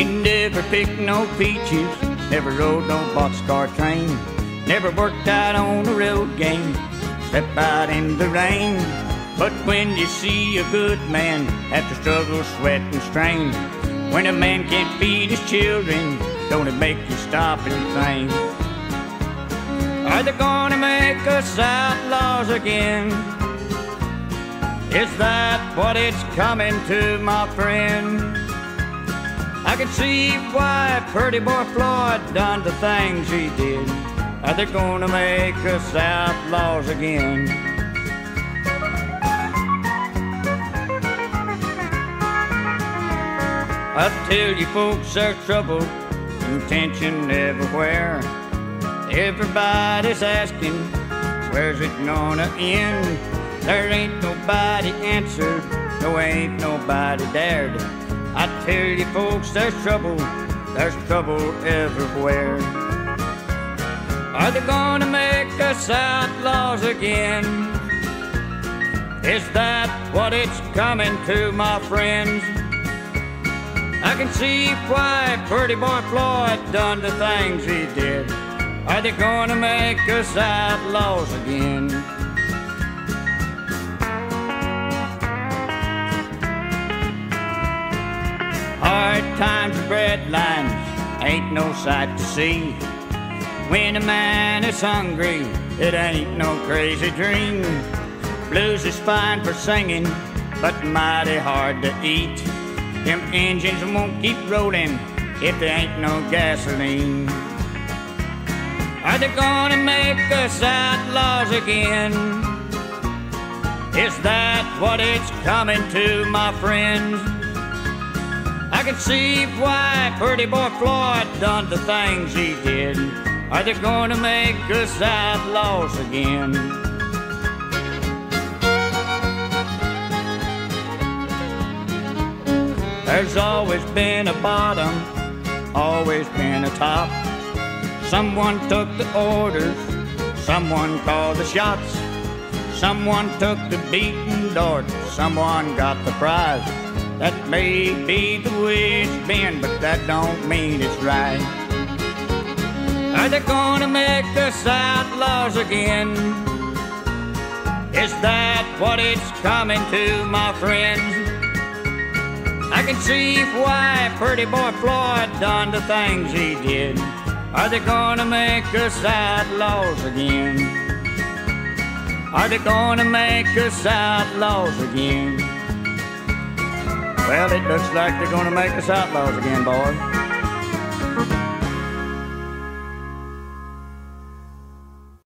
He never picked no peaches, never rode no boxcar train, never worked out on the road game, step out in the rain. But when you see a good man to struggle, sweat, and strain, when a man can't feed his children, don't it make you stop and think? Are they gonna make us outlaws again? Is that what it's coming to, my friend? I can see why pretty boy Floyd done the things he did. Uh, Are they gonna make us outlaws again? I tell you folks there's trouble and tension everywhere. Everybody's asking, where's it gonna end? There ain't nobody answered, no ain't nobody dared. I tell you folks, there's trouble, there's trouble everywhere. Are they gonna make us outlaws again? Is that what it's coming to, my friends? I can see why pretty boy Floyd done the things he did. Are they gonna make us outlaws again? Hard times and bread lines ain't no sight to see. When a man is hungry, it ain't no crazy dream. Blues is fine for singing, but mighty hard to eat. Them engines won't keep rolling if there ain't no gasoline. Are they gonna make us outlaws again? Is that what it's coming to, my friends? I can see why pretty boy Floyd done the things he did. Are they gonna make us outlaws again? There's always been a bottom, always been a top. Someone took the orders, someone called the shots. Someone took the beating dart, someone got the prize. That may be the way it's been, but that don't mean it's right. Are they gonna make us outlaws again? Is that what it's coming to, my friends? I can see why pretty boy Floyd done the things he did. Are they gonna make us outlaws again? Are they gonna make us outlaws again? Well, it looks like they're gonna make us outlaws again, boys.